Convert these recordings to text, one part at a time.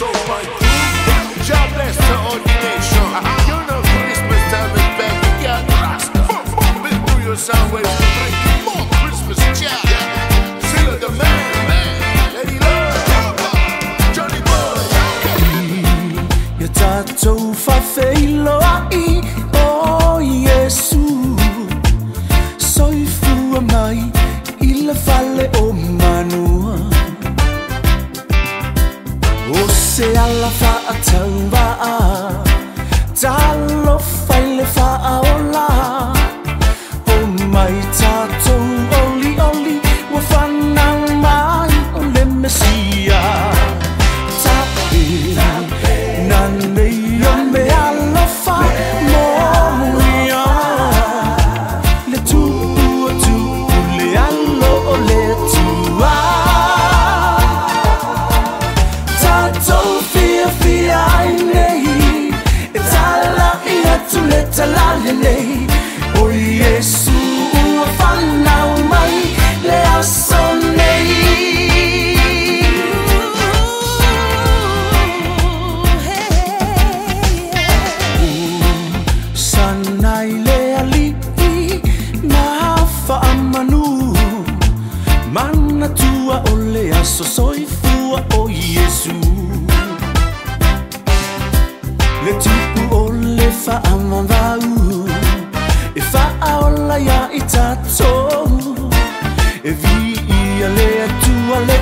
so my. Job bless the. You know Christmas time is back. We got Rasta. Joy. Seal the man, man. Mai i le o mai sẽ là pha chẳng ba. so soy fua, oh Iesu Le tupu o le fa amandau E fa aola ya itato E vi ia le atua le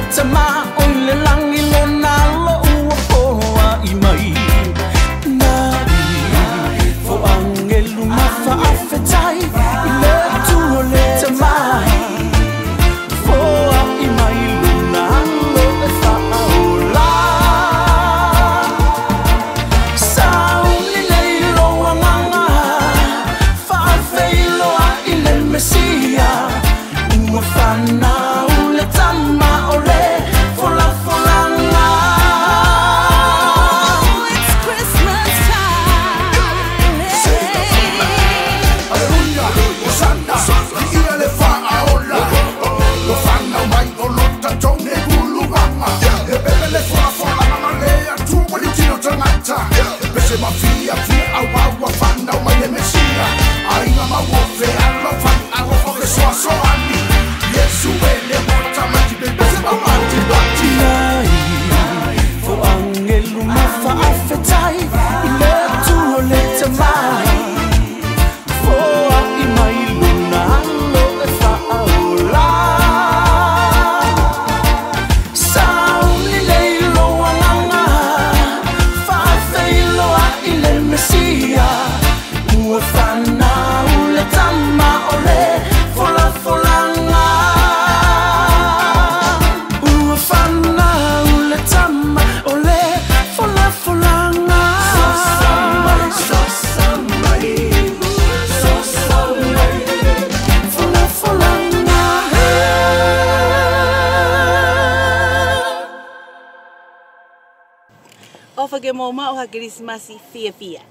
Ofa ge mau mau ha fia fia.